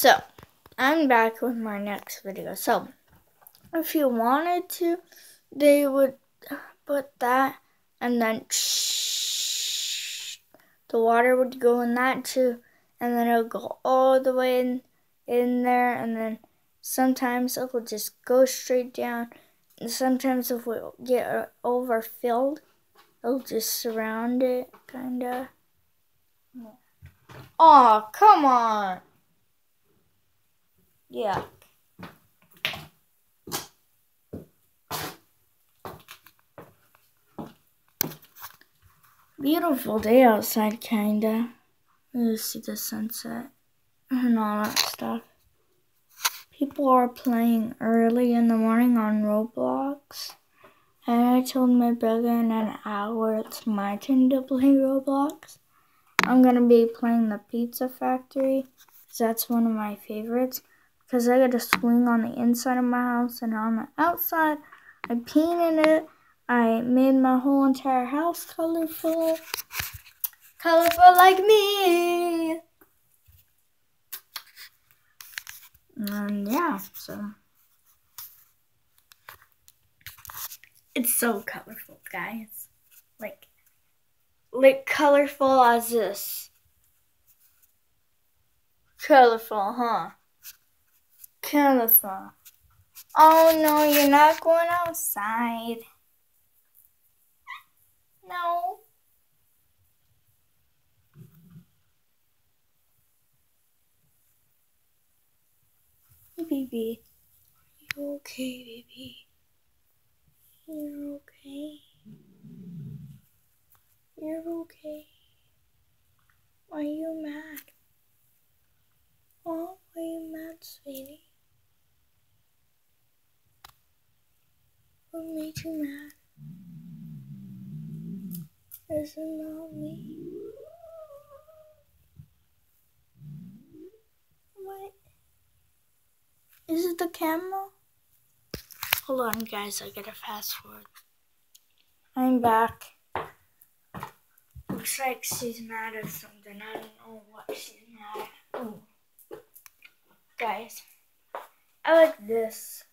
So, I'm back with my next video. So, if you wanted to, they would put that and then the water would go in that too and then it'll go all the way in, in there and then sometimes it will just go straight down and sometimes if we get uh, overfilled it'll just surround it kinda oh come on yeah beautiful day outside kinda you see the sunset and all that stuff. People are playing early in the morning on Roblox. And I told my brother in an hour it's my turn to play Roblox. I'm gonna be playing the Pizza Factory. That's one of my favorites. Because I get to swing on the inside of my house and on the outside. I painted it. I made my whole entire house colorful colorful like me. And yeah, so it's so colorful, guys. Like, like colorful as this. Colorful, huh? Colorful. Oh no, you're not going outside. No. baby. Are You okay, baby? You're okay. You're okay. Are you mad? Oh, are you mad, sweetie? You mad? Is it not me? What? Is it the camera? Hold on, guys. I gotta fast forward. I'm back. Looks like she's mad at something. I don't know what she's mad at. Guys, I like this.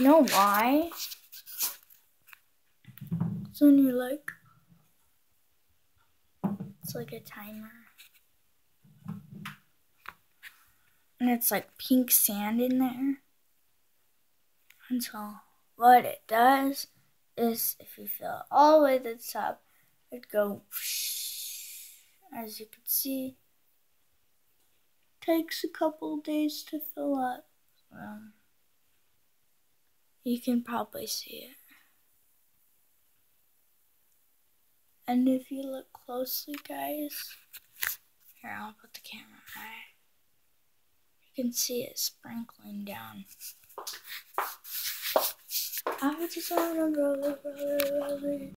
You know why? So It's only like, it's like a timer. and it's like pink sand in there. And so what it does is if you fill it all the way to the top, it go as you can see. Takes a couple days to fill up. Um, you can probably see it. And if you look closely, guys, here I'll put the camera high. You can see it sprinkling down. I just want to brother, brother, brother.